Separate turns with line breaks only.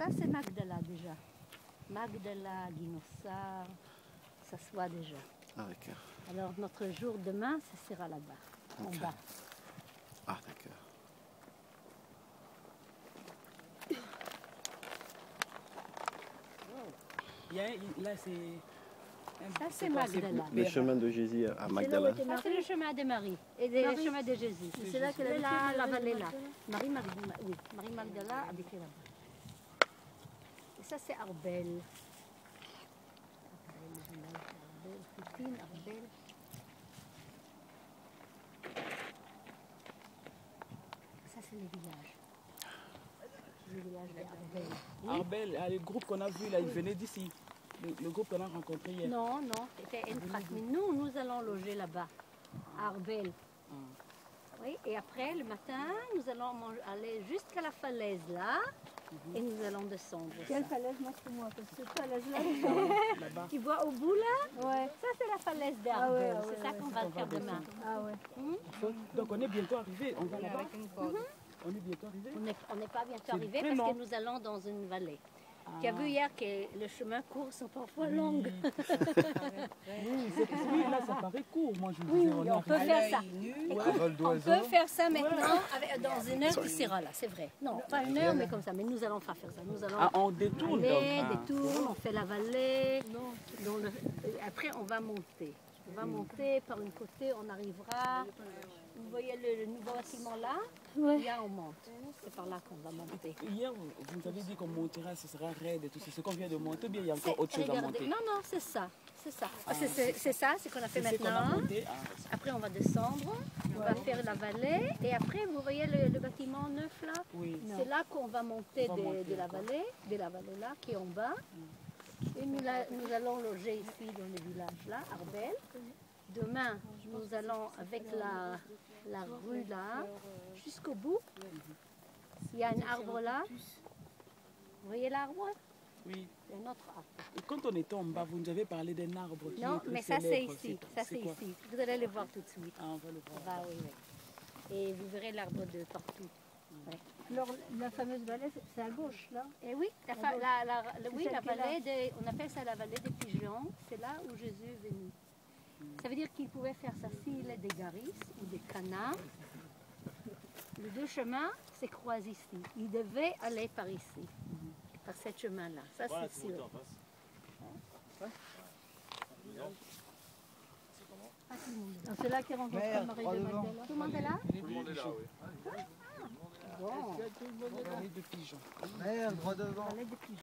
Ça, c'est Magdala déjà. Magdala, Guinossar, ça se voit déjà.
Ah, d'accord.
Alors, notre jour demain, ce sera là-bas, en bas.
Ah, d'accord.
Il y a un- là, c'est.
Ça, c'est Magdala.
Le chemin de Jésus à Magdala.
Ça, c'est le chemin de Marie et des- le chemin de Jésus.
C'est là qu'elle a
là, la vallée là. Marie, Magdala, oui, Marie Magdala habitait là-bas. Ça, c'est Arbel. Arbel, Arbel. Ça, c'est le village. Le village d'Arbel. Oui.
Arbel, ah, le groupe qu'on a vu là, il venait d'ici. Le, le groupe qu'on a rencontré hier.
Non, non, c'était Enfrat. Mais nous, nous allons loger là-bas, à Arbel.
Ah.
Oui, et après, le matin, nous allons aller jusqu'à la falaise là, et nous allons descendre.
Quelle
ça.
falaise, montre-moi, parce que cette falaise-là,
Là-bas.
Tu vois au bout là
ouais.
Ça, c'est la falaise
Ah ouais, ah ouais,
c'est ça
ouais,
qu'on va faire
va
demain.
Ah ouais.
Donc on est bientôt arrivé. On va là-bas. On est bientôt arrivé.
On n'est pas bientôt
C'est
arrivé
vraiment-
parce que nous allons dans une vallée. Tu as
Ah.
vu hier que le chemin court sont parfois longs.
Oui, c'est- oui, là, ça paraît court. Moi, je me disais, on est
on peut faire ça. On peut faire ça maintenant, avec- dans une heure, tu seras là, c'est vrai. Non, pas une heure, mais comme ça. Mais nous allons pas faire ça. Nous allons
Ah, on détourne
aller,
donc. Ah.
détourne, on fait la vallée. Dans le- Après, on va monter. On va monter par une côté, on arrivera. Vous voyez le, le nouveau bâtiment là
Ouais.
Là, on monte. C'est par là qu'on va monter.
Hier, vous nous avez dit qu'on montera, ce sera raide et tout. C'est ce qu'on vient de monter, ou bien il y a encore autre chose à monter?
Non, non, c'est ça. C'est ça. C'est- C'est ça, c'est qu'on a fait
a
maintenant.
monté. Ah,
Après, on va descendre. On va faire la vallée. Et après, vous voyez le, le bâtiment neuf là?
Oui.
C'est là qu'on va monter,
On va
de,
monter,
de la vallée, de la vallée là, qui est en bas. Et nous, la- nous allons loger ici dans le village là, Arbel. Demain, nous allons avec la, la rue là, jusqu'au bout. Il y a un arbre là. Vous voyez l'arbre?
Oui.
Un autre arbre.
Et quand on était en bas, vous nous avez parlé d'un arbre qui
Non, mais ça c'est ici. Ça c'est ici. Vous allez le voir tout de suite.
Ah, on va le voir.
Bah oui, oui. Et vous verrez l'arbre de partout.
Alors, la fameuse vallée, c'est- à gauche, là.
Et oui, la, fa- la- la- la- oui,
celle
la
qui est là.
vallée des, on appelle ça la vallée des pigeons. C'est là où Jésus est venu. Ça veut dire qu'il pouvait faire ça s'il est des garis ou des canards. Les deux chemins se croisent ici. Il devait aller par ici, par ce chemin-là. Ça, c'est sûr.
Donc, C'est là qu'il rencontre Marie de. Magdala.
Tout le monde est là?
De pigeons.
Merde, droit devant.